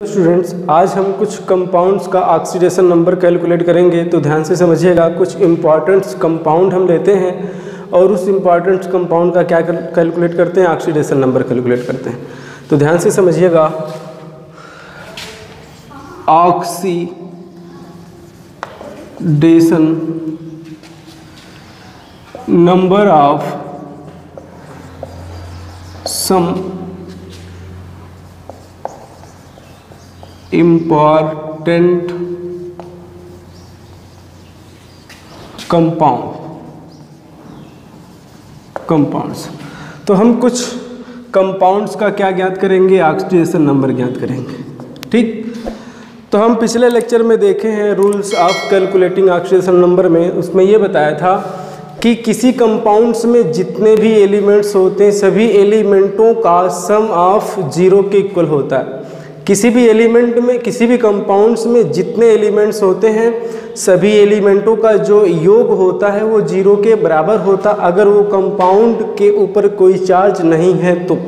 Students आज हम कुछ कंपाउंड्स का ऑक्सीडेशन नंबर कैलकुलेट करेंगे तो ध्यान से समझिएगा, कुछ इंपॉर्टेंट कंपाउंड हम लेते हैं और उस इंपॉर्टेंट कंपाउंड का क्या कैलकुलेट करते हैं ऑक्सीडेशन नंबर कैलकुलेट करते हैं। तो ध्यान से समझिएगा oxidation number of some important compound compounds तो हम कुछ कंपाउंड्स का क्या ज्ञात करेंगे? ऑक्सीडेशन नंबर ज्ञात करेंगे। ठीक? तो हम पिछले लेक्चर में देखे हैं rules of calculating oxidation number में। उसमें ये बताया था कि किसी कंपाउंड्स में जितने भी एलिमेंट्स होते हैं, सभी एलिमेंटों का सम ऑफ़ ज़ीरो के इक्वल होता है। किसी भी एलिमेंट में, किसी भी कंपाउंड्स में जितने एलिमेंट्स होते हैं, सभी एलिमेंटों का जो योग होता है वो ज़ीरो के बराबर होता, अगर वो कंपाउंड के ऊपर कोई चार्ज नहीं है तो।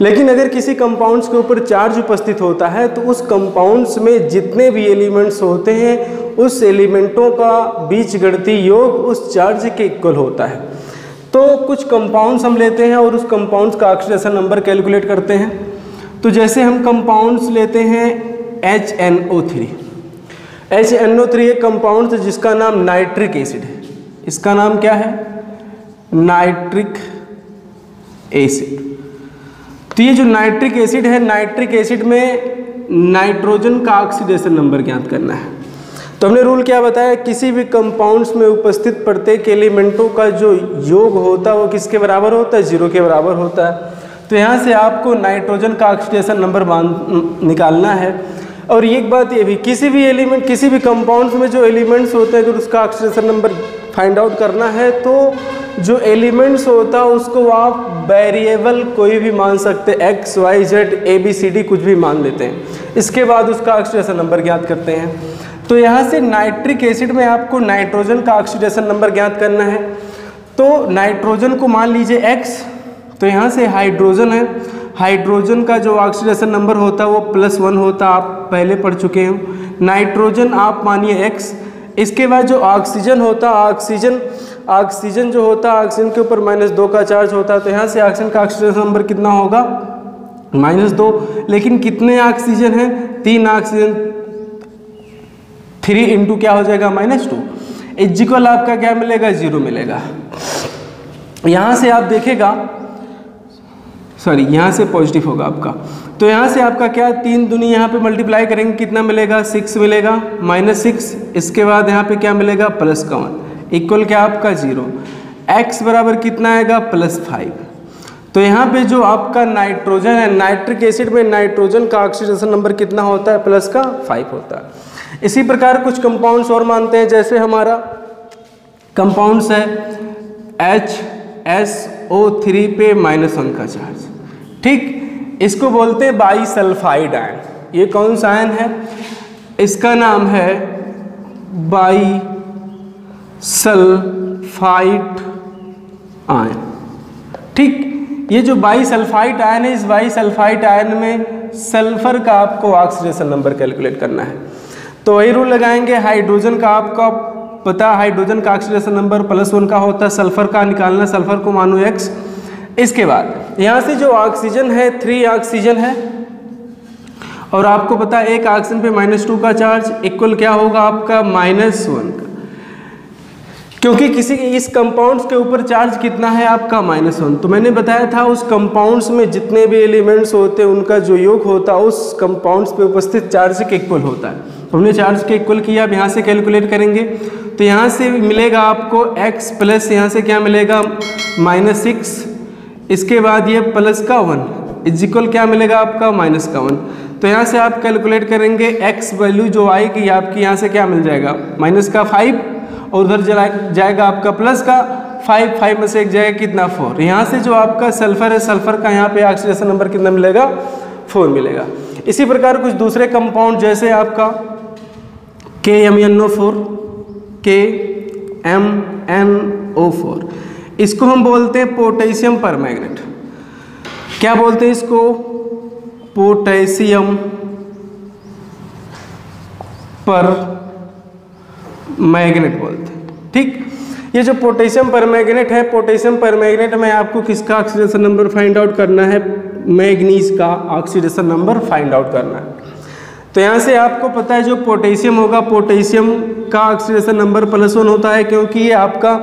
लेकिन अगर किसी कंपाउंड्स के ऊपर चार्ज उपस्थित होता है तो उस कंपाउंड्स में जितने भी एलिमेंट्स होते हैं, उस एलिमेंटों का बीच गणती योग उस चार्ज के इक्वल होता है। तो कुछ कंपाउंड्स हम लेते हैं और उस कंपाउंड्स का ऑक्सीडेशन नंबर कैलकुलेट करते हैं। तो जैसे हम कंपाउंड्स लेते हैं H N O three H N O three एक कंपाउंड जिसका नाम नाइट्रिक एसिड है। इसका नाम क्या है? नाइट्रिक एसिड तो ये जो नाइट्रिक एसिड है नाइट्रिक एसिड में नाइट्रोजन का ऑक्सीडेशन नंबर ज्ञात करना है। तो हमने रूल क्या बताया? किसी भी कंपाउंड्स में उपस्थित प्रत्येक एलिमेंटों का जो योग होता है, वो किसके बराबर होता है? ज़ीरो के बराबर होता है। तो यहाँ से आपको नाइट्रोजन का ऑक्सीडेशन नंबर निकालना है। और एक बात ये भी, किसी भी एलिमेंट किसी भी कंपाउंड्स में जो एलिमेंट्स होते हैं, अगर उसका ऑक्सीडेशन नंबर फाइंड आउट करना है तो जो एलिमेंट्स होता है, उसको आप वेरिएबल कोई भी मान सकते हैं X Y Z A B C D कुछ भी मान लेते हैं। इसके बाद उसका ऑक्सीडेशन नंबर ज्ञात करते हैं। तो यहाँ से नाइट्रिक एसिड में आपको नाइट्रोजन का ऑक्सीडेशन नंबर ज्ञात करना है। तो नाइट्रोजन को मान लीजिए एक्स तो यहाँ से हाइड्रोजन है। हाइड्रोजन का जो ऑक्सीडेशन नंबर होता है, वो प्लस वन होता आप पहले पढ़ चुके हैं। नाइट्रोजन आप मानिए एक्स इसके बाद जो ऑक्सीजन होता ऑक्सीजन ऑक्सीजन जो होता ऑक्सीजन के ऊपर माइनस दो का चार्ज होता है तो यहाँ से ऑक्सीजन का ऑक्सीडेशन नंबर कितना होगा? माइनस दो लेकिन कितने ऑक्सीजन हैं? तीन ऑक्सीजन थ्री इंटू क्या हो जाएगा? माइनस टू इजिकल आपका क्या मिलेगा? ज़ीरो मिलेगा। यहाँ से आप देखेगा सॉरी यहाँ से पॉजिटिव होगा आपका। तो यहाँ से आपका क्या, तीन दुनी यहाँ पे मल्टीप्लाई करेंगे, कितना मिलेगा? सिक्स मिलेगा माइनस सिक्स इसके बाद यहाँ पे क्या मिलेगा? प्लस का वन इक्वल क्या आपका? ज़ीरो एक्स बराबर कितना आएगा? प्लस फाइव तो यहाँ पे जो आपका नाइट्रोजन है नाइट्रिक एसिड में नाइट्रोजन का ऑक्सीडेशन नंबर कितना होता है? प्लस का फाइव होता है। इसी प्रकार कुछ कंपाउंड्स और मानते हैं, जैसे हमारा कंपाउंड्स है एच एस ओ थ्री पे माइनस वन का चार्ज ठीक? इसको बोलते हैं बाई सल्फाइड आयन ये कौन सा आयन है? इसका नाम है बाई सल्फाइड आयन ठीक? ये जो बाई सल्फाइड आयन है, इस बाई सल्फाइड आयन में सल्फ़र का आपको ऑक्सीडेशन नंबर कैलकुलेट करना है। तो वही रूल लगाएँगे हाइड्रोजन का आपका पता हाइड्रोजन का ऑक्सीडेशन नंबर प्लस वन का होता है सल्फ़र का निकालना सल्फ़र को मानो एक्स इसके बाद। यहाँ से जो ऑक्सीजन है थ्री ऑक्सीजन है। और आपको पता है, एक ऑक्सीजन पे माइनस टू का चार्ज इक्वल क्या होगा आपका? माइनस वन का। क्योंकि किसी इस कंपाउंड्स के ऊपर चार्ज कितना है आपका? माइनस वन तो मैंने बताया था, उस कंपाउंड्स में जितने भी एलिमेंट्स होते हैं, उनका जो योग होता है, उस कंपाउंड्स पे उपस्थित चार्ज के इक्वल होता है। तो हमने चार्ज के इक्वल किया, अब यहाँ से कैलकुलेट करेंगे। तो यहाँ से मिलेगा आपको x प्लस यहाँ से क्या मिलेगा? माइनस सिक्स इसके बाद ये प्लस का वन इजिकल क्या मिलेगा आपका? माइनस का वन। तो यहाँ से आप कैलकुलेट करेंगे एक्स वैल्यू जो आएगी आपकी यहाँ से क्या मिल जाएगा? माइनस का फाइव, और उधर जाएगा आपका प्लस का फाइव फाइव में से एक जाएगा कितना? फोर। यहाँ से जो आपका सल्फ़र है, सल्फ़र का यहाँ पे ऑक्सीडेशन नंबर कितना मिलेगा? फोर मिलेगा। इसी प्रकार कुछ दूसरे कंपाउंड जैसे आपका K M N O four K M N O four इसको हम बोलते हैं पोटेशियम परमैग्नेट। क्या बोलते हैं इसको? पोटेशियम पर मैग्नेट बोलते हैं। ठीक? ये जो पोटेशियम पर मैग्नेट है, पोटेशियम पर मैग्नेट में आपको किसका ऑक्सीडेशन नंबर फाइंड आउट करना है? मैग्नीज का ऑक्सीडेशन नंबर फाइंड आउट करना है। तो यहाँ से आपको पता है जो पोटेशियम होगा, पोटेशियम का ऑक्सीडेशन नंबर प्लस वन होता है क्योंकि ये आपका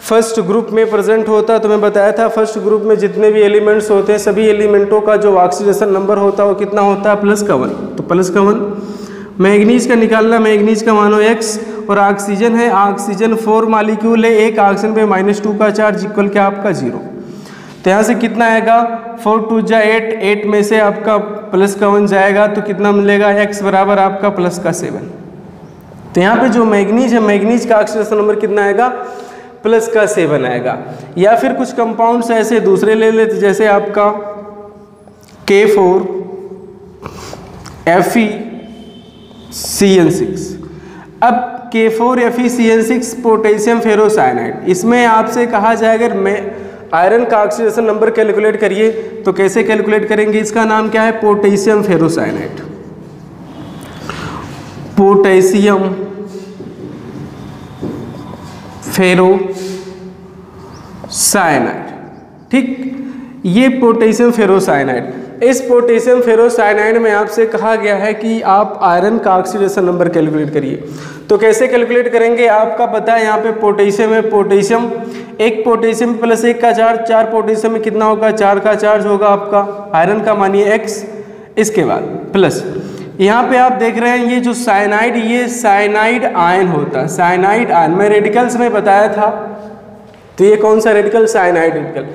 फ़र्स्ट ग्रुप में प्रेजेंट होता है तो मैं बताया था, फ़र्स्ट ग्रुप में जितने भी एलिमेंट्स होते हैं, सभी एलिमेंटों का जो ऑक्सीडेशन नंबर होता है, वो कितना होता है? प्लस का वन तो प्लस का वन मैग्नीज का निकालना, मैग्नीज का मानो एक्स और ऑक्सीजन है ऑक्सीजन फोर मालिक्यूल है, एक ऑक्सीजन पे माइनस टू का चार्ज इक्वल क्या आपका? ज़ीरो तो यहाँ से कितना आएगा? फोर टू जा एट एट में से आपका प्लस का वन जाएगा तो कितना मिलेगा? एक्स बराबर आपका प्लस का सेवन तो यहाँ पे जो मैग्नीज है, मैग्नीज का ऑक्सीडेशन नंबर कितना आएगा? प्लस का सेवन आएगा। या फिर कुछ कंपाउंड्स ऐसे दूसरे ले लेते, जैसे आपका K four F E C N six अब K four F E C N six potassium ferrocyanide इसमें आपसे कहा जाएगा मैं आयरन का ऑक्सीडेशन नंबर कैलकुलेट करिए तो कैसे कैलकुलेट करेंगे? इसका नाम क्या है? Potassium ferrocyanide potassium ferrocyanide ठीक? ये पोटेशियम फेरोसाइनाइड इस पोटेशियम फेरोसाइनाइड में आपसे कहा गया है कि आप आयरन का ऑक्सीडेशन नंबर कैलकुलेट करिए। तो कैसे कैलकुलेट करेंगे? आपका पता है यहाँ पे पोटेशियम है, पोटेशियम। एक पोटेशियम प्लस एक का चार्ज चार पोटेशियम में कितना होगा? चार का चार्ज होगा आपका। आयरन का मानिए एक्स इसके बाद प्लस यहाँ पे आप देख रहे हैं, ये जो साइनाइड ये साइनाइड आयन होता है। साइनाइड आयन मैं रेडिकल्स में बताया था। तो ये कौन सा रेडिकल साइनाइड रेडिकल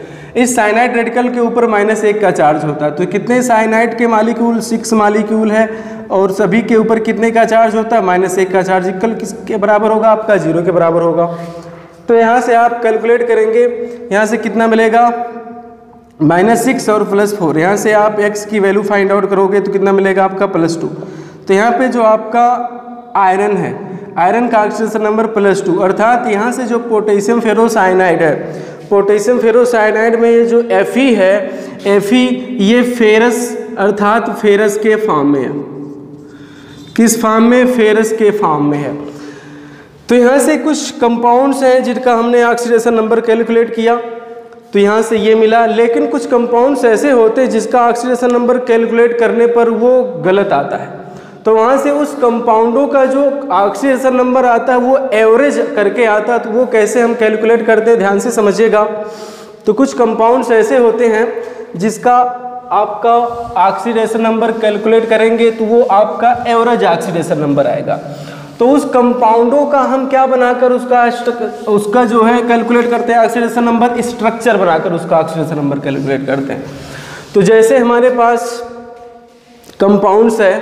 इस साइनाइड रेडिकल के ऊपर माइनस एक का चार्ज होता है। तो कितने साइनाइड के मालिक्यूल सिक्स मालिक्यूल है। और सभी के ऊपर कितने का चार्ज होता है? माइनस एक का चार्ज इक्वल किसके बराबर होगा? आपका ज़ीरो के बराबर होगा। तो यहाँ से आप कैलकुलेट करेंगे। यहाँ से कितना मिलेगा? माइनस सिक्स और प्लस फोर, यहाँ से आप एक्स की वैल्यू फाइंड आउट करोगे तो कितना मिलेगा आपका प्लस टू। तो यहाँ पे जो आपका आयरन है, आयरन का ऑक्सीजन नंबर प्लस टू, अर्थात यहाँ से जो पोटेशियम फेरोसाइनाइड है, पोटेशियम फेरोसाइनाइड में ये जो एफ़ है एफ़ ये फेरस, अर्थात फेरस के फॉर्म में है। किस फॉर्म में? फेरस के फॉर्म में है। तो यहाँ से कुछ कंपाउंड्स हैं जिनका हमने ऑक्सीडेशन नंबर कैलकुलेट किया। तो यहाँ से ये मिला, लेकिन कुछ कंपाउंड्स ऐसे होते हैं जिसका ऑक्सीडेशन नंबर कैलकुलेट करने पर वो गलत आता है। तो वहाँ से उस कंपाउंडों का जो ऑक्सीडेशन नंबर आता है, वो एवरेज करके आता है तो वो कैसे हम कैलकुलेट करते हैं, ध्यान से समझिएगा। तो कुछ कंपाउंड्स ऐसे होते हैं जिसका आपका ऑक्सीडेशन नंबर कैलकुलेट करेंगे तो वो आपका एवरेज ऑक्सीडेशन नंबर आएगा। तो उस कंपाउंडों का हम क्या बनाकर उसका उसका जो है कैलकुलेट करते हैं ऑक्सीडेशन नंबर स्ट्रक्चर बनाकर उसका ऑक्सीडेशन नंबर कैलकुलेट करते हैं। तो जैसे हमारे पास कंपाउंड्स है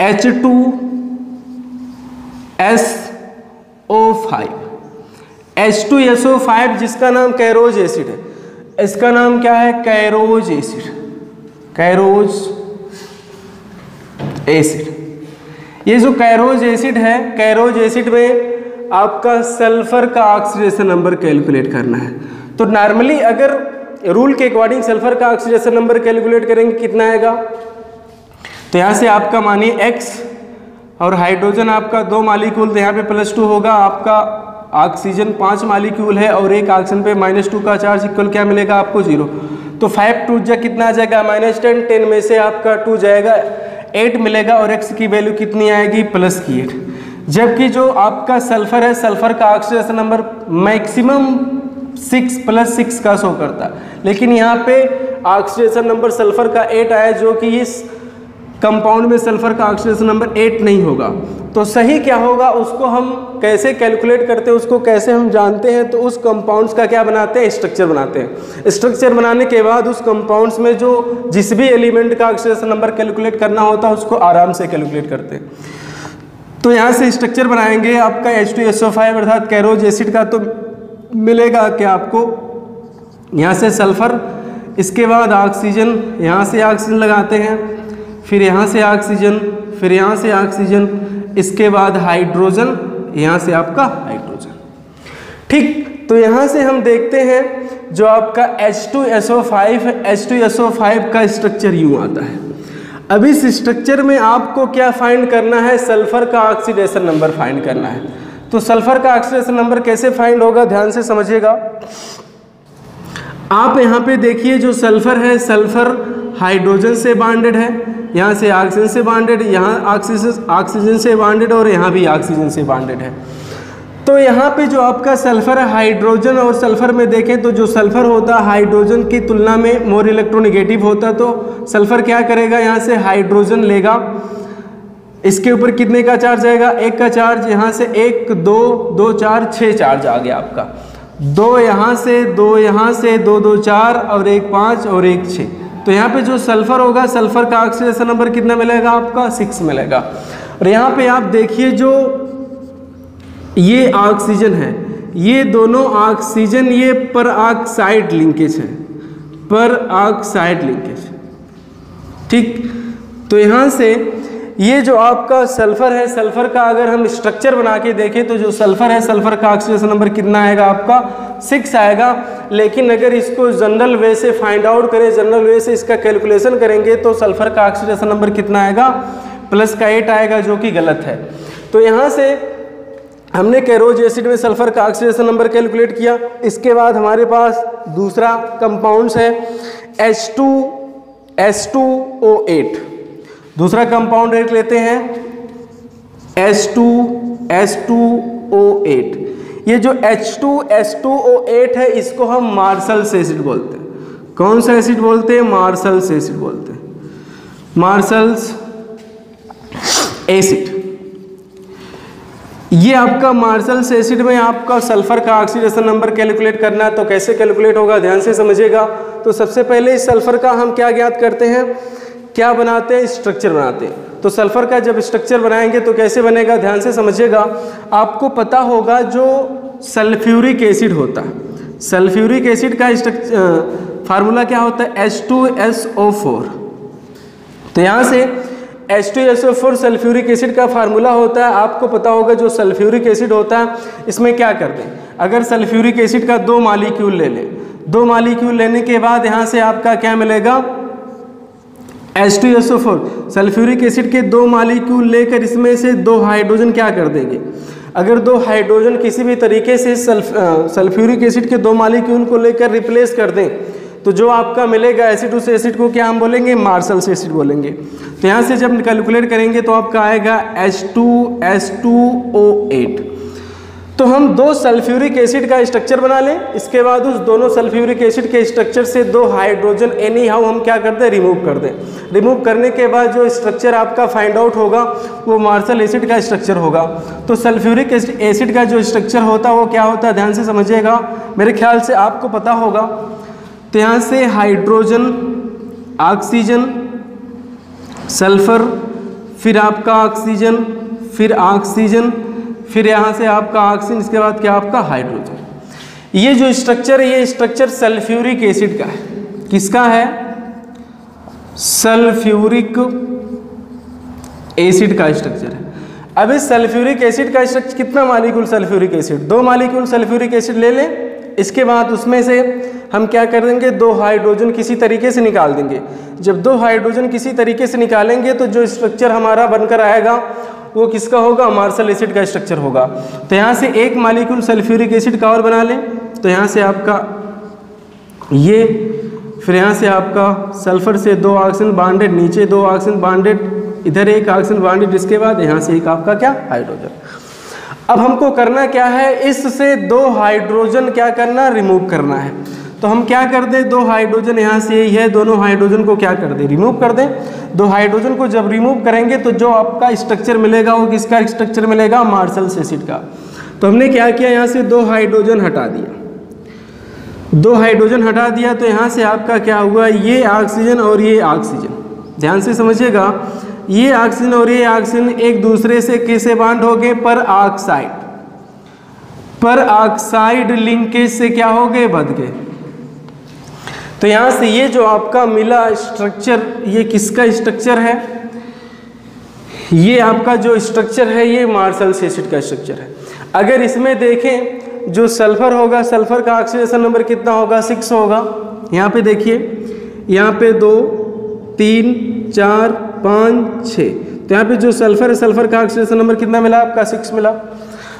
H two S O five H two S O five जिसका नाम कैरोज एसिड है, इसका नाम क्या है? Caro's acid. Caro's acid. ये जो कैरोज एसिड है, कैरोज एसिड में आपका सल्फ़र का ऑक्सीडेशन नंबर कैलकुलेट करना है। तो नॉर्मली अगर रूल के अकॉर्डिंग सल्फ़र का ऑक्सीडेशन नंबर कैलकुलेट करेंगे, कितना आएगा? तो यहाँ से आपका मानिए एक्स और हाइड्रोजन आपका दो मालिक्यूल तो यहाँ पे प्लस टू होगा, आपका ऑक्सीजन पाँच मालिक्यूल है और एक ऑक्सीजन पे माइनस टू का चार्ज इक्वल क्या मिलेगा आपको? ज़ीरो तो फाइव टू जा कितना आ जाएगा? माइनस टेन टेन में से आपका टू जाएगा। एट मिलेगा और एक्स की वैल्यू कितनी आएगी? प्लस की एट जबकि जो आपका सल्फ़र है सल्फ़र का oxidation number maximum six plus six का शो करता लेकिन यहाँ पे ऑक्सीडेशन नंबर सल्फ़र का एट आया जो कि इस कंपाउंड में सल्फ़र का ऑक्सीडेशन नंबर एट नहीं होगा। तो सही क्या होगा? उसको हम कैसे कैलकुलेट करते हैं? उसको कैसे हम जानते हैं? तो उस कंपाउंड्स का क्या बनाते हैं? स्ट्रक्चर बनाते हैं। स्ट्रक्चर बनाने के बाद उस कंपाउंड्स में जो जिस भी एलिमेंट का ऑक्सीडेशन नंबर कैलकुलेट करना होता है, उसको आराम से कैलकुलेट करते हैं। तो यहाँ से स्ट्रक्चर बनाएँगे आपका H two S O five अर्थात कैरोज एसिड का तो मिलेगा क्या आपको यहाँ से सल्फ़र, इसके बाद ऑक्सीजन, यहाँ से ऑक्सीजन लगाते हैं। फिर यहाँ से ऑक्सीजन फिर यहाँ से ऑक्सीजन इसके बाद हाइड्रोजन यहाँ से आपका हाइड्रोजन ठीक तो यहाँ से हम देखते हैं जो आपका H2SO5 H2SO5 का स्ट्रक्चर यूँ आता है. अब इस स्ट्रक्चर में आपको क्या फाइंड करना है? सल्फ़र का ऑक्सीडेशन नंबर फाइंड करना है. तो सल्फ़र का ऑक्सीडेशन नंबर कैसे फाइंड होगा? ध्यान से समझिएगा. आप यहाँ पे देखिए जो सल्फ़र है सल्फ़र हाइड्रोजन से बाउंडेड है, यहाँ से ऑक्सीजन से बाउंडेड यहाँ ऑक्सीजन ऑक्सीजन से बाउंडेड और यहाँ भी ऑक्सीजन से बाउंडेड है। तो यहाँ पे जो आपका सल्फ़र है, हाइड्रोजन और सल्फ़र में देखें तो जो सल्फ़र होता है, हाइड्रोजन की तुलना में मोर इलेक्ट्रोनिगेटिव होता तो सल्फ़र क्या करेगा, यहाँ से हाइड्रोजन लेगा। इसके ऊपर कितने का चार्ज आएगा, एक का चार्ज यहाँ से एक, दो दो, चार छः चार्ज आ गया आपका। दो यहाँ से, दो यहाँ से, दो दो, चार और एक, पाँच और एक छः तो यहाँ पे जो सल्फ़र होगा, सल्फ़र का ऑक्सीडेशन नंबर कितना मिलेगा आपका? सिक्स मिलेगा। और यहाँ पे आप देखिए जो ये ऑक्सीजन है, ये दोनों ऑक्सीजन ये पर ऑक्साइड लिंकेज है। पर ऑक्साइड लिंकेज ठीक? तो यहाँ से ये जो आपका सल्फ़र है, सल्फ़र का अगर हम स्ट्रक्चर बना के देखें तो जो सल्फ़र है, सल्फ़र का ऑक्सीडेशन नंबर कितना आएगा आपका? सिक्स आएगा। लेकिन अगर इसको जनरल वे से फाइंड आउट करें जनरल वे से इसका कैलकुलेशन करेंगे तो सल्फ़र का ऑक्सीडेशन नंबर कितना आएगा? प्लस का एट आएगा, जो कि गलत है। तो यहाँ से हमने कैरोज एसिड में सल्फ़र का ऑक्सीडेशन नंबर कैलकुलेट किया। इसके बाद हमारे पास दूसरा कंपाउंड्स है H two S two O eight दूसरा कंपाउंड रेट लेते हैं S two S two O eight ये जो H two S two O eight है, इसको हम मार्शल्स एसिड बोलते हैं। कौन सा एसिड बोलते हैं? मार्शल्स एसिड बोलते हैं। मार्शल्स एसिड ये आपका मार्शल्स एसिड में आपका सल्फ़र का ऑक्सीडेशन नंबर कैलकुलेट करना है तो कैसे कैलकुलेट होगा? ध्यान से समझिएगा। तो सबसे पहले इस सल्फ़र का हम क्या ज्ञात करते हैं? क्या बनाते हैं? स्ट्रक्चर बनाते हैं। तो सल्फ़र का जब स्ट्रक्चर बनाएँगे तो कैसे बनेगा? ध्यान से समझिएगा। आपको पता होगा जो सल्फ्यूरिक एसिड होता है। सल्फ्यूरिक एसिड का फार्मूला क्या होता है? H two S O four तो यहाँ से H two S O four sulphuric acid का फार्मूला होता है। आपको पता होगा जो सल्फ्यूरिक एसिड होता है, इसमें क्या कर दें? अगर सल्फ्यूरिक एसिड का दो मालिक्यूल ले लें। दो मालिक्यूल लेने के बाद यहाँ से आपका क्या मिलेगा? H two S O four sulphuric acid के दो मालिक्यूल लेकर इसमें से दो हाइड्रोजन क्या कर देंगे? अगर दो हाइड्रोजन किसी भी तरीके से सल्फ सल्फ्यूरिक एसिड के दो मालिक्यूल को लेकर रिप्लेस कर दें तो जो आपका मिलेगा एसिड उस एसिड को क्या हम बोलेंगे? मार्शल्स एसिड बोलेंगे। तो यहाँ से जब कैलकुलेट करेंगे तो आपका आएगा H two S two O eight तो हम दो सल्फ्यूरिक एसिड का स्ट्रक्चर बना लें। इसके बाद उस दोनों सल्फ्यूरिक एसिड के स्ट्रक्चर से दो हाइड्रोजन एनी हाउ हम क्या कर दें? रिमूव कर दें। रिमूव करने के बाद जो स्ट्रक्चर आपका फाइंड आउट होगा, वो मार्शल एसिड का स्ट्रक्चर होगा। तो सल्फ्यूरिक एसिड का जो स्ट्रक्चर होता है वो क्या होता है? ध्यान से समझिएगा। मेरे ख्याल से आपको पता होगा। तो यहाँ से हाइड्रोजन ऑक्सीजन सल्फ़र फिर आपका ऑक्सीजन फिर ऑक्सीजन फिर यहाँ से आपका ऑक्सीजन इसके बाद क्या आपका हाइड्रोजन ये जो स्ट्रक्चर है, ये स्ट्रक्चर सल्फ्यूरिक एसिड का है. किसका है? सल्फ्यूरिक एसिड का स्ट्रक्चर है. अब इस सल्फ्यूरिक एसिड का स्ट्रक्चर कितना मालिक्यूल सल्फ्यूरिक एसिड दो मालिक्यूल सल्फ्यूरिक एसिड ले लें. इसके बाद उसमें से हम क्या कर देंगे? दो हाइड्रोजन किसी तरीके से निकाल देंगे. जब दो हाइड्रोजन किसी तरीके से निकालेंगे तो जो स्ट्रक्चर हमारा बनकर आएगा वो किसका होगा? मार्शल एसिड का स्ट्रक्चर होगा। तो यहाँ से एक मालिक्यूल सल्फ्यूरिक एसिड का और बना लें। तो यहाँ से आपका ये, फिर यहाँ से आपका सल्फ़र से दो ऑक्सीजन बांडेड नीचे दो ऑक्सीजन बांडेड इधर एक ऑक्सीजन बांडेड इसके बाद यहाँ से एक आपका क्या? हाइड्रोजन अब हमको करना क्या है? इससे दो हाइड्रोजन क्या करना? रिमूव करना है। तो हम क्या कर दें? दो हाइड्रोजन यहाँ से यही है, दोनों हाइड्रोजन को क्या कर दें? रिमूव कर दें। दो हाइड्रोजन को जब रिमूव करेंगे तो जो आपका स्ट्रक्चर मिलेगा वो किसका स्ट्रक्चर मिलेगा? मार्शल एसिड का। तो हमने क्या किया? यहाँ से दो हाइड्रोजन हटा दिया। दो हाइड्रोजन हटा दिया तो यहाँ से आपका क्या हुआ? ये ऑक्सीजन और ये ऑक्सीजन ध्यान से समझिएगा, ये ऑक्सीजन और ये ऑक्सीजन एक दूसरे से कैसे बांड हो गए पर ऑक्साइड पर ऑक्साइड लिंकेज से क्या हो गए बद गए तो यहाँ से ये जो आपका मिला स्ट्रक्चर ये किसका स्ट्रक्चर है? ये आपका जो स्ट्रक्चर है, ये मार्शल एसिड का स्ट्रक्चर है। अगर इसमें देखें, जो सल्फ़र होगा सल्फ़र का ऑक्सीडेशन नंबर कितना होगा? सिक्स होगा। यहाँ पे देखिए, यहाँ पे दो, तीन, चार, पाँच छः तो यहाँ पे जो सल्फ़र है सल्फ़र का ऑक्सीडेशन नंबर कितना मिला आपका? सिक्स मिला।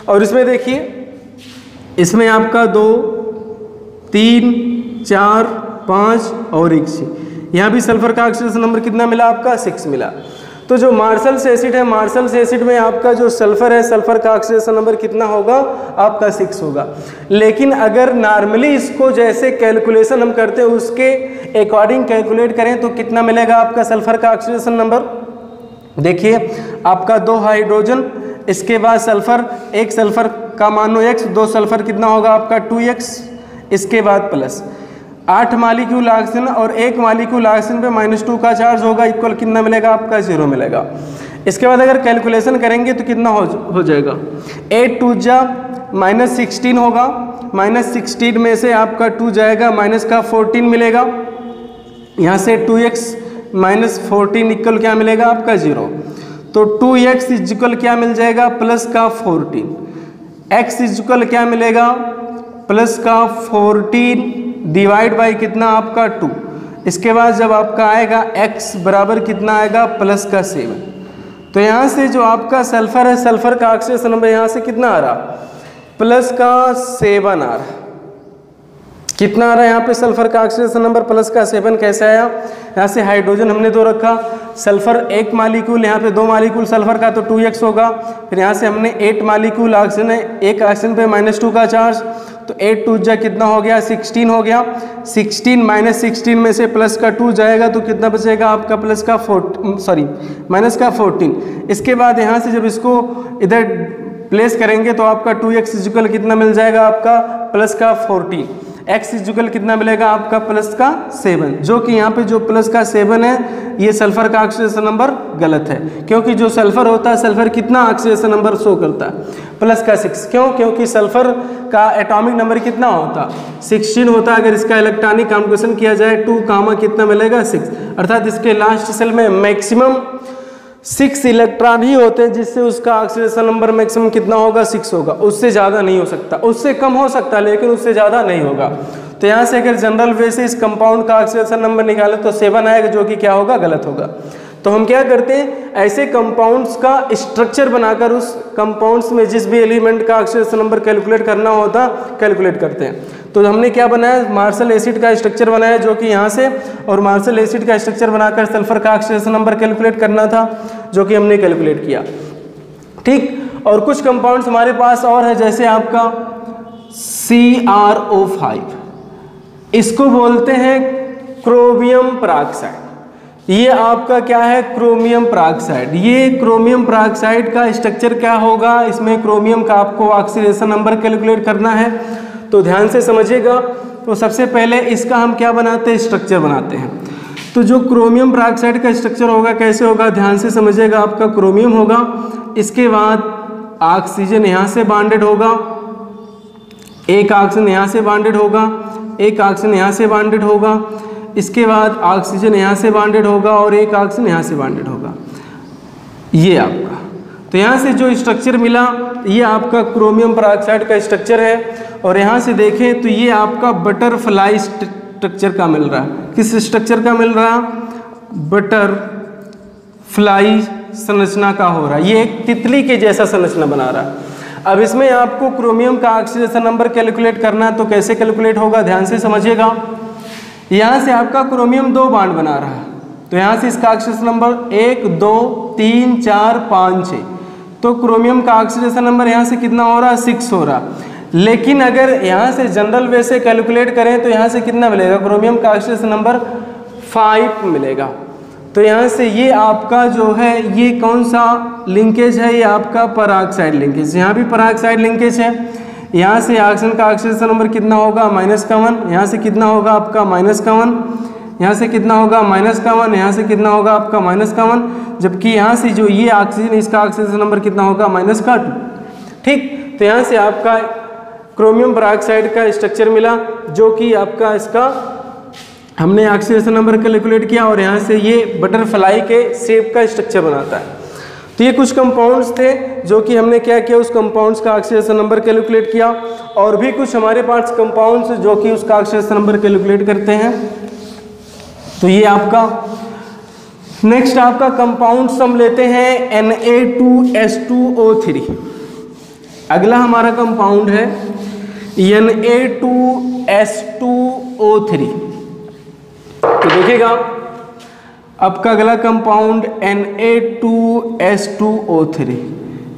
और इसमें देखिए, इसमें आपका दो, तीन, चार पाँच और एक छः यहाँ भी सल्फ़र का ऑक्सीडेशन नंबर कितना मिला? आपका सिक्स मिला। तो जो मार्शल एसिड है, मार्शल एसिड में आपका जो सल्फ़र है, सल्फ़र का ऑक्सीडेशन नंबर कितना होगा? आपका सिक्स होगा। लेकिन अगर नॉर्मली इसको जैसे कैलकुलेशन हम करते हैं, उसके अकॉर्डिंग कैलकुलेट करें तो कितना मिलेगा आपका सल्फ़र का ऑक्सीडेशन नंबर? देखिए, आपका दो हाइड्रोजन इसके बाद सल्फ़र, एक सल्फ़र का मानो एक्स दो सल्फ़र कितना होगा आपका? टू एक्स इसके बाद प्लस आठ मालिक्यूल ऑक्सीजन और एक मालिक्यूल ऑक्सीजन पे माइनस टू का चार्ज होगा इक्वल कितना मिलेगा आपका? ज़ीरो मिलेगा। इसके बाद अगर कैलकुलेशन करेंगे तो कितना हो हो जाएगा? एट टू जा माइनस सिक्सटीन होगा। माइनस सिक्सटीन में से आपका टू जाएगा माइनस का फोर्टीन मिलेगा। यहाँ से two X minus fourteen equal क्या मिलेगा आपका? ज़ीरो तो टू एक्स इजिकल क्या मिल जाएगा? प्लस का फोर्टीन एक्स इजिकल क्या मिलेगा? प्लस का फोर्टीन डिवाइड बाई कितना आपका टू इसके बाद जब आपका आएगा एक्स बराबर कितना आएगा प्लस का सेवन तो यहाँ से जो आपका सल्फ़र है सल्फ़र का ऑक्सीजन नंबर यहाँ से कितना आ रहा? प्लस का सेवन आ रहा। कितना आ रहा है यहाँ पे? सल्फ़र का ऑक्सीडेशन नंबर प्लस का सेवन कैसे आया? यहाँ से हाइड्रोजन हमने दो रखा। सल्फ़र एक मालिक्यूल यहाँ पे दो मालिक्यूल सल्फ़र का तो टू एक्स होगा। फिर यहाँ से हमने एट मालिक्यूल ऑक्सीजन है एक ऑक्सीजन पे माइनस टू का चार्ज तो एट टू जा कितना हो गया? सिक्सटीन हो गया। सिक्सटीन माइनस सिक्सटीन में से प्लस का टू जाएगा तो कितना बचेगा? आपका प्लस का फोर सॉरी माइनस का फोर्टीन इसके बाद यहाँ से जब इसको इधर प्लेस करेंगे तो आपका टू एक्स कितना मिल जाएगा? आपका प्लस का फोर्टीन एक्स इजुकल कितना मिलेगा आपका प्लस का सेवन जो कि यहाँ पे जो प्लस का सेवन है, ये सल्फ़र का ऑक्सीडेशन नंबर गलत है। क्योंकि जो सल्फ़र होता है सल्फ़र कितना ऑक्सीडेशन नंबर शो करता है? प्लस का सिक्स क्यों? क्योंकि सल्फ़र का एटॉमिक नंबर कितना होता? सिक्सटीन होता अगर इसका इलेक्ट्रॉनिक कॉम्पिटिशन किया जाए टू कामा कितना मिलेगा? सिक्स अर्थात इसके लास्ट सेल में मैक्सिमम सिक्स इलेक्ट्रॉन ही होते हैं जिससे उसका ऑक्सीडेशन नंबर मैक्सिमम कितना होगा? सिक्स होगा। उससे ज़्यादा नहीं हो सकता। उससे कम हो सकता, लेकिन उससे ज़्यादा नहीं होगा। तो यहाँ से अगर जनरल वे से इस कंपाउंड का ऑक्सीडेशन नंबर निकाले तो सेवन आएगा, जो कि क्या होगा? गलत होगा। तो हम क्या करते हैं? ऐसे कंपाउंड्स का स्ट्रक्चर बनाकर उस कंपाउंड्स में जिस भी एलिमेंट का ऑक्सीडेशन नंबर कैलकुलेट करना होता कैलकुलेट करते हैं। तो हमने क्या बनाया? मार्शल एसिड का स्ट्रक्चर बनाया जो कि यहाँ से, और मार्शल एसिड का स्ट्रक्चर बनाकर सल्फ़र का ऑक्सीडेशन नंबर कैलकुलेट करना था, जो कि हमने कैलकुलेट किया। ठीक? और कुछ कंपाउंड्स हमारे पास और है, जैसे आपका सी आर ओ फाइव इसको बोलते हैं क्रोमियम पराक्साइड ये आपका क्या है? क्रोमियम पराक्साइड ये क्रोमियम पराक्साइड का स्ट्रक्चर क्या होगा? इसमें क्रोमियम का आपको ऑक्सीडेशन नंबर कैलकुलेट करना है। तो ध्यान से समझिएगा तो सबसे पहले इसका हम क्या बनाते हैं? स्ट्रक्चर बनाते हैं। तो जो क्रोमियम पराक्साइड का स्ट्रक्चर होगा, कैसे होगा? ध्यान से समझिएगा, आपका क्रोमियम होगा, इसके बाद ऑक्सीजन यहाँ से बाउंडेड होगा, एक ऑक्सीजन यहाँ से बाउंडेड होगा, एक ऑक्सीजन यहाँ से बाउंडेड होगा, इसके बाद ऑक्सीजन यहाँ से बाउंडेड होगा और एक ऑक्सीजन यहाँ से बाउंडेड होगा। ये आपका। तो यहाँ से जो स्ट्रक्चर मिला, ये आपका क्रोमियम पराक्साइड का स्ट्रक्चर है। और यहाँ से देखें तो ये आपका बटरफ्लाई स्ट्रक्चर का मिल रहा है। किस स्ट्रक्चर का मिल रहा? बटर फ्लाई संरचना का हो रहा है। ये एक तितली के जैसा संरचना बना रहा है। अब इसमें आपको क्रोमियम का ऑक्सीडेशन नंबर कैलकुलेट करना है तो कैसे कैलकुलेट होगा? ध्यान से समझिएगा। यहाँ से आपका क्रोमियम दो बाड बना रहा है। तो यहाँ से इसका ऑक्सीडेशन नंबर एक, दो, तीन, चार, पाँच छः तो क्रोमियम का ऑक्सीडेशन नंबर यहाँ से कितना हो रहा है? सिक्स हो रहा लेकिन अगर यहाँ से जनरल वे से कैलकुलेट करें तो यहाँ से कितना मिलेगा? क्रोमियम का ऑक्सीडेशन नंबर फाइव मिलेगा। तो यहाँ से ये आपका जो है, ये कौन सा लिंकेज है? ये आपका पराक्साइड लिंकेज। यहाँ भी पराक्साइड लिंकेज है। यहाँ से ऑक्सीजन का ऑक्सीडेशन नंबर कितना होगा? माइनस का वन। यहाँ से कितना होगा आपका? माइनस का वन। यहाँ से कितना होगा? माइनस का वन यहाँ से कितना होगा आपका? माइनस का वन जबकि यहाँ से जो ये ऑक्सीजन इसका ऑक्सीजन नंबर कितना होगा? माइनस का टू ठीक? तो यहाँ से आपका क्रोमियम पराक्साइड का स्ट्रक्चर मिला, जो कि आपका इसका हमने ऑक्सीडेशन नंबर कैलकुलेट किया और यहाँ से ये बटरफ्लाई के सेप का स्ट्रक्चर बनाता है। तो ये कुछ कंपाउंड्स थे, जो कि हमने क्या किया? उस कंपाउंड्स का ऑक्सीडेशन नंबर कैलकुलेट किया और भी कुछ हमारे पास कंपाउंड्स जो कि उसका ऑक्सीडेशन नंबर कैलकुलेट करते हैं। तो ये आपका नेक्स्ट आपका कंपाउंड सम लेते हैं Na2S2O3 अगला हमारा कंपाउंड है Na2S2O3 तो देखिएगा, आपका अगला कंपाउंड Na2S2O3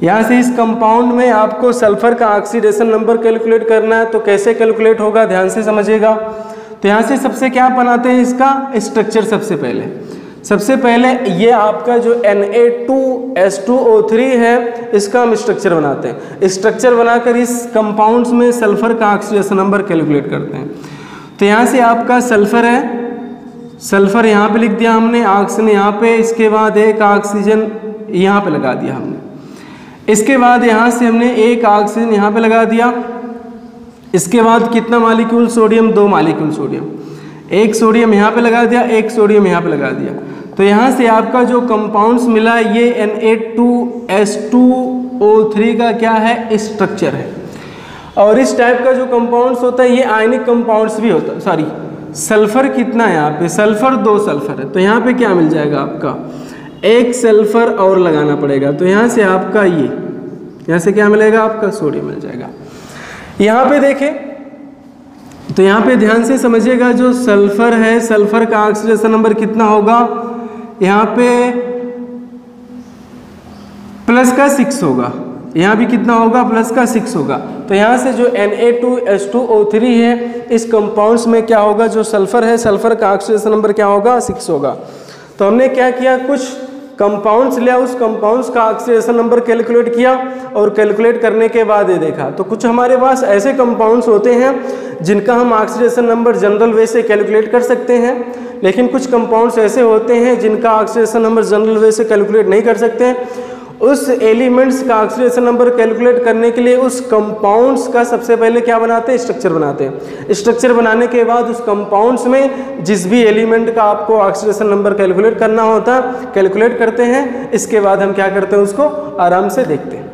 यहाँ से इस कंपाउंड में आपको सल्फ़र का ऑक्सीडेशन नंबर कैलकुलेट करना है तो कैसे कैलकुलेट होगा, ध्यान से समझिएगा। तो यहाँ से सबसे क्या बनाते हैं इसका? स्ट्रक्चर सबसे पहले। सबसे पहले ये आपका जो Na2S2O3 है, इसका हम स्ट्रक्चर बनाते हैं। स्ट्रक्चर बनाकर इस कंपाउंड्स में सल्फ़र का ऑक्सीडेशन नंबर कैलकुलेट करते हैं। तो यहाँ से आपका सल्फ़र है। सल्फ़र यहाँ पे लिख दिया हमने ऑक्सीजन यहाँ पे, इसके बाद एक ऑक्सीजन यहाँ पे लगा दिया हमने। इसके बाद यहाँ से हमने एक ऑक्सीजन यहाँ पे लगा दिया। इसके बाद कितना मालिक्यूल सोडियम दो मालिक्यूल सोडियम एक सोडियम यहाँ पे लगा दिया, एक सोडियम यहाँ पे लगा दिया. तो यहाँ से आपका जो कंपाउंड्स मिला ये Na2S2O3 का क्या है? स्ट्रक्चर है. और इस टाइप का जो कंपाउंड्स होता है, ये आयनिक कंपाउंड्स भी होता है. सॉरी सल्फ़र कितना है यहाँ पे? सल्फ़र दो सल्फ़र है. तो यहाँ पे क्या मिल जाएगा आपका? एक सल्फ़र और लगाना पड़ेगा. तो यहाँ से आपका ये, यहाँ से क्या मिलेगा? आपका सोडियम मिल जाएगा. यहाँ पे देखें तो यहाँ पे ध्यान से समझिएगा जो सल्फ़र है, सल्फ़र का ऑक्सीडेशन नंबर कितना होगा? यहाँ पे प्लस का सिक्स होगा। यहाँ भी कितना होगा? प्लस का सिक्स होगा। तो यहाँ से जो Na2S2O3 है, इस कंपाउंड्स में क्या होगा? जो सल्फ़र है, सल्फ़र का ऑक्सीडेशन नंबर क्या होगा? सिक्स होगा। तो हमने क्या किया? कुछ कंपाउंड्स लिया, उस कंपाउंड्स का ऑक्सीडेशन नंबर कैलकुलेट किया और कैलकुलेट करने के बाद ये देखा। तो कुछ हमारे पास ऐसे कंपाउंड्स होते हैं जिनका हम ऑक्सीडेशन नंबर जनरल वे से कैलकुलेट कर सकते हैं, लेकिन कुछ कंपाउंड्स ऐसे होते हैं जिनका ऑक्सीडेशन नंबर जनरल वे से कैलकुलेट नहीं कर सकते। उस एलिमेंट्स का ऑक्सीडेशन नंबर कैलकुलेट करने के लिए उस कंपाउंड्स का सबसे पहले क्या बनाते हैं? स्ट्रक्चर बनाते हैं। स्ट्रक्चर बनाने के बाद उस कंपाउंड्स में जिस भी एलिमेंट का आपको ऑक्सीडेशन नंबर कैलकुलेट करना होता है कैलकुलेट करते हैं। इसके बाद हम क्या करते हैं उसको? आराम से देखते हैं।